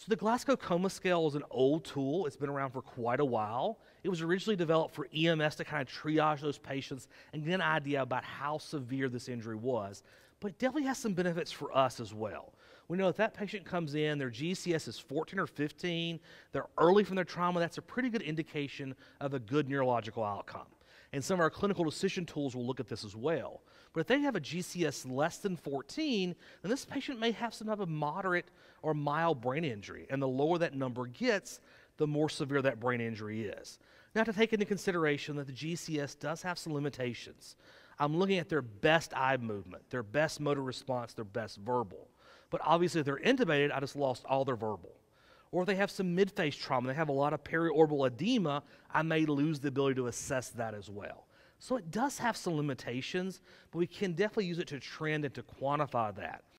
So the Glasgow Coma Scale is an old tool. It's been around for quite a while. It was originally developed for EMS to kind of triage those patients and get an idea about how severe this injury was. But it definitely has some benefits for us as well. We know if that patient comes in, their GCS is 14 or 15, they're early from their trauma, that's a pretty good indication of a good neurological outcome. And some of our clinical decision tools will look at this as well. But if they have a GCS less than 14, then this patient may have some type of moderate or mild brain injury. And the lower that number gets, the more severe that brain injury is. Now, to take into consideration that the GCS does have some limitations, I'm looking at their best eye movement, their best motor response, their best verbal. But obviously, if they're intubated, I just lost all their verbal. Or they have some midface trauma, they have a lot of periorbital edema, I may lose the ability to assess that as well. So it does have some limitations, but we can definitely use it to trend and to quantify that.